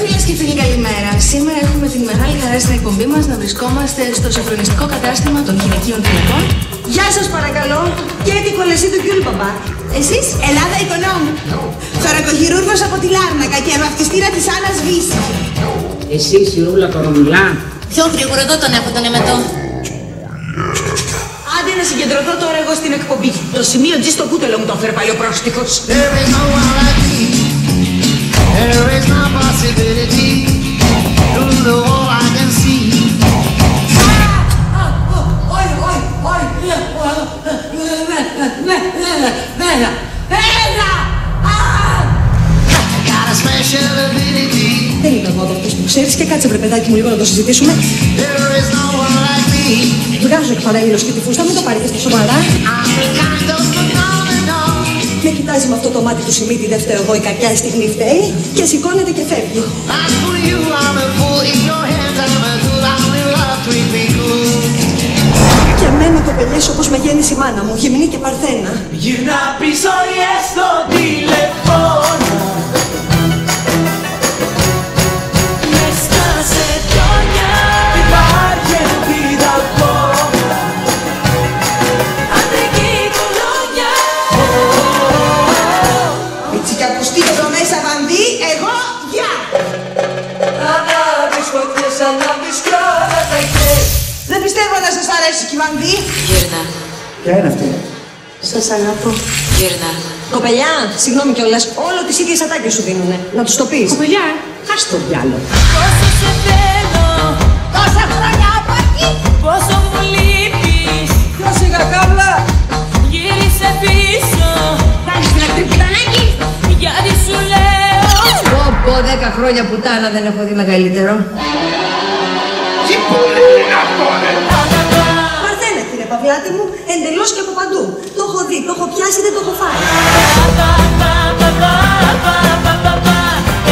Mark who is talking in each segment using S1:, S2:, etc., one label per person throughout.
S1: Φίλε και φίλοι, καλημέρα. Σήμερα έχουμε την μεγάλη χαρά στην εκπομπή μας να βρισκόμαστε στο σοφρονιστικό κατάστημα των γυναικείων γυναικών. Γεια σας, παρακαλώ. Και την κολεσί του κύριου Παπά. Εσείς, Ελλάδα Οικονόμου. Θωρακοχειρούργο από τη Λάρνακα και βαφτιστήρα της Άννας Βύσης.
S2: Εσύ, Σιρούλα Κορομιλά.
S1: Πιο γρήγορα εδώ τον έχω τον εμετό. Άντε να συγκεντρωθώ τώρα εγώ στην εκπομπή. Το σημείο G στο κούτελο μου το έφερε πάλι ο πρόστιχος.
S3: There is no one like me. There is no possibility. You know all I can see. Got a special ability.
S1: Δεν είμαι εγώ αυτός που ξέρεις και κάτσε βρε παιδάκι μου λίγο να το συζητήσουμε.
S3: There is no one like me.
S1: Βγάζω εκ παραήλως και τη φούστα, μην το πάρετε στα σοβαρά.
S3: I'm the kind of phenomenon.
S1: Με κοιτάζει με αυτό το μάτι του Σιμίτη, δεν φταίω εγώ, η κακιά στιγμή φταίει και σηκώνεται και φεύγει.
S3: As for you, I'm a fool. In your hands, I'm a tool. I'm in love, treat me cool.
S1: Και εμένα κοπελιές όπως με γέννησε η μάνα μου, γυμνή και παρθένα.
S4: Γυρνά πίσω στο τηλεφώνο Μες
S1: αρέσει η βανδύ.
S5: Γύρνα,
S6: Ποια είναι αυτή;
S1: Σας αγαπώ.
S5: γύρνα.
S1: Κοπελιά, συγγνώμη κιόλας, όλο τις ίδιες ατάκες σου δίνουνε. Να τους το πεις.
S2: Κοπελιά, ας το διάλο.
S4: Πόσο σε θέλω,
S1: Τόσα χρόνια από εκεί!
S4: πόσο μου λείπεις
S1: Να σιγά κάβλα!
S4: Γύρισε πίσω,
S1: Κάνεις την ακτρυπιτανάκι!
S4: γιατί σου λέω
S5: Πω πω, δέκα χρόνια πουτάνα δεν έχω δει μεγαλύτερο.
S1: Παρθένα κύριε Παυλάτη μου, εντελώς και από παντού. Το έχω δει, το έχω πιάσει, δεν το έχω φάει.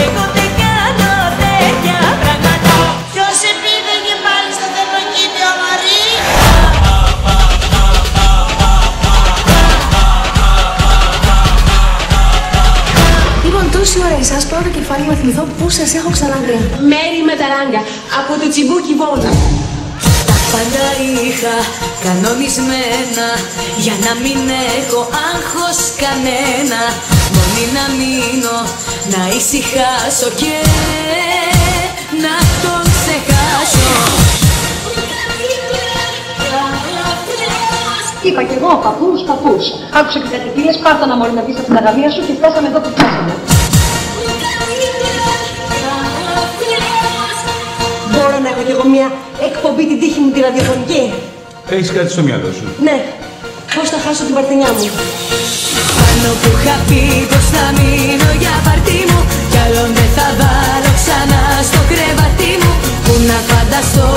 S4: Εγώ δεν κάνω τέτοια πράγματα Ποιος επίδεγε πάλι στο θερμοκήπιο Μαρή
S1: Λοιπόν, τόση ώρα εσάς πάω το κεφάλι μου να θυμηθώ πού σας έχω ξαναδεί.
S7: Μέρι με τα ράγκα από το τσιμπούκι βόλτα.
S4: Τα πάντα είχα κανονισμένα Για να μην έχω άγχος κανένα Μόνη να μείνω, να ησυχάσω και να τον ξεχάσω
S7: Είπα κι εγώ, παππούς, παππούς. Άκουσα και κατευθείας, πάρτα να μόλι να πεις από την αγαμία σου και φτάσαμε εδώ που φτάσαμε.
S1: Να έχω κι εγώ μια εκπομπή την τύχη μου τη ραδιοφωνική.
S6: Έχεις κάτι στο μυαλό σου.
S1: Ναι. Πώς θα χάσω την παρθενιά μου;
S4: Πάνω που είχα πει πως θα μείνω για παρτί μου Κι άλλον δεν θα βάλω ξανά στο κρεβατί μου Πού να φανταστώ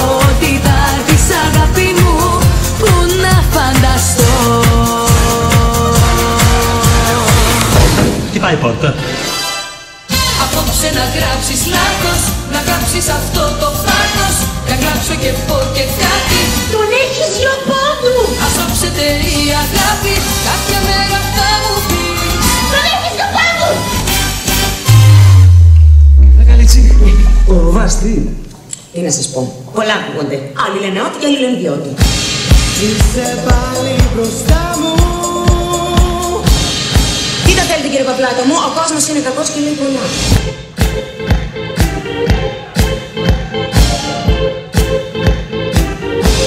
S6: Ο Ροβάς τι είναι.
S5: Τι να σας πω. Πολλά ακούγονται. Άλλοι λένε ό,τι και άλλοι λένε διότι.
S3: Είσαι πάλι μπροστά μου.
S1: Τι τα θέλετε κύριε Παπλάτο μου, ο κόσμος είναι κακός και λέει πολλά.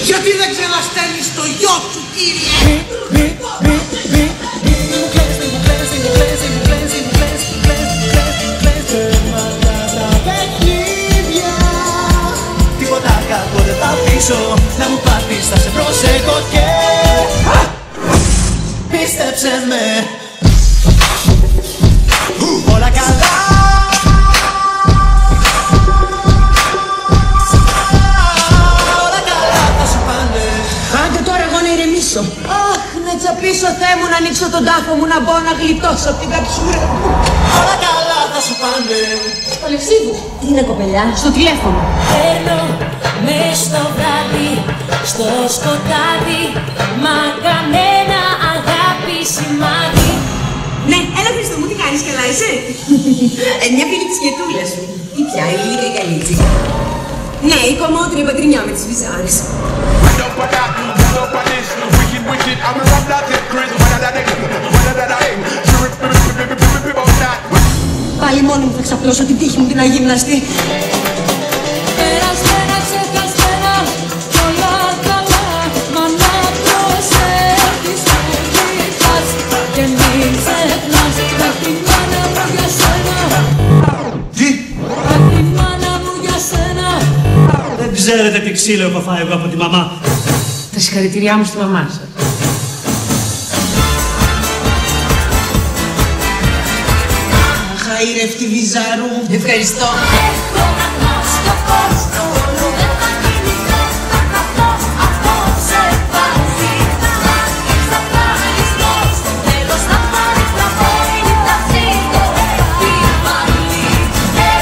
S3: Γιατί δεν ξαναστέλνεις το γιο σου, κύριε;
S1: Τον τάφο μου να μπω να γλιτώσω από την καψούρα μου.
S3: Όλα καλά θα σου πάνε
S7: Στο λευσίδι.
S1: Τι είναι κοπελιά.
S7: Στο τηλέφωνο.
S4: Παίρνω μες στο βράδυ, στο σκοτάδι Μα κανένα αγάπη σημάδι
S1: Ναι, έλα Χριστό μου, τι
S5: κάνεις καλά εσύ. ε, μια φίλη της Γετούλας σου. Τι πια, η Λίλικα η Καλίτση. Ναι, η κομμότρια πατρινιά με τις βυζάρες.
S1: Πάλι μόνη μου θα ξαπλώσω την τύχη μου την αγύμναστη.
S4: Περασμένα, ξεχασμένα κι όλα καλά Μα να προσέχεις που κοιτάς Και μην ξεχνάς με τη μάνα μου για σένα
S6: Τι!
S4: Με τη μάνα μου για σένα
S8: Δεν ξέρετε τι ξύλο έχω φάει εγώ από τη μαμά.
S2: Τα συγχαρητήριά μου στη μαμά σας.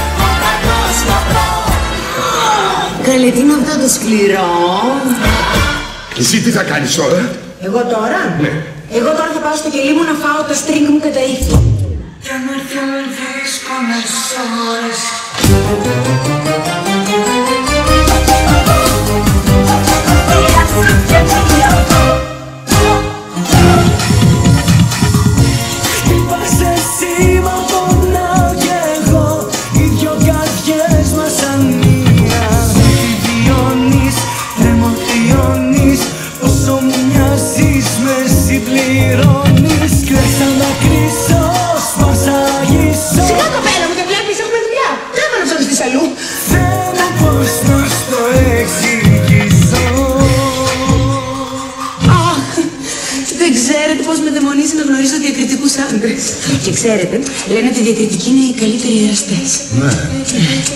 S4: Έχω να σκοπό
S5: Καλέ, τι είναι αυτό το σκληρό.
S9: Εσύ τι θα κάνεις τώρα;
S5: Εγώ τώρα;
S9: Ναι.
S5: Εγώ τώρα θα πάω στο κελί μου να φάω τα στριγκ μου και τα ύφη.
S4: Ya no te olvides con
S1: las horas. Ξέρετε, λένε ότι οι διακριτικοί είναι οι καλύτεροι εραστές.
S9: Ναι.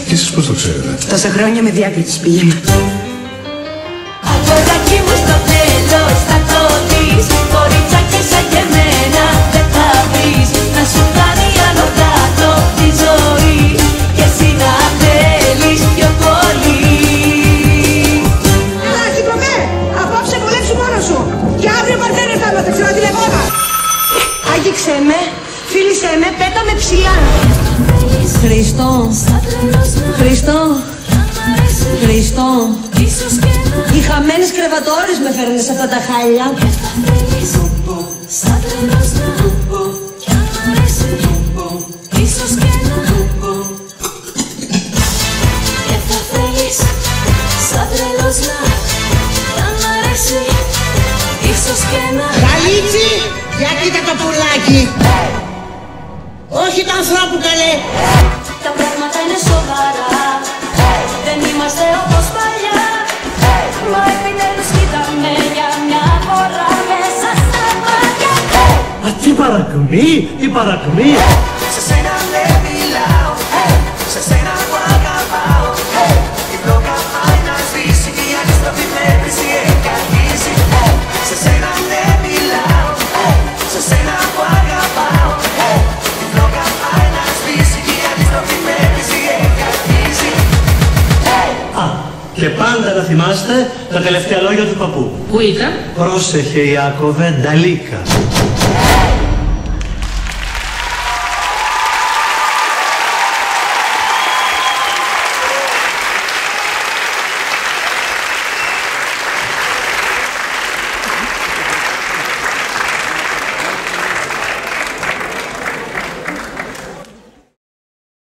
S9: Και εσείς πώς το ξέρετε;
S1: Τόσα χρόνια με διάκριτους πήγαινα. Χριστό, Χριστό.
S4: Ίσως και να
S1: Οι χαμένες κρεβατόρες με φέρνουν σε αυτά τα χάλια.
S4: θέλεις Σαν τρελός να Κι αν μ' αρέσει Ίσως και να Και θα θέλεις Σαν τρελός να Κι αν μ' αρέσει Ίσως και να
S5: Καλίτσι, για κοίτα το πουλάκι. Όχι το ανθρώπου καλέ.
S4: Τα πράγματα είναι σοβαρά. Δεν είμαστε όπως παλιά. Μα επιτέλους κοίταμε για μια φορά μέσα στα μάτια.
S8: Α, τι παρακμή, τι παρακμή. Θυμάστε τα τελευταία λόγια του παππού.
S2: Πού ήταν;
S8: Πρόσεχε Ιάκωβε Νταλίκα.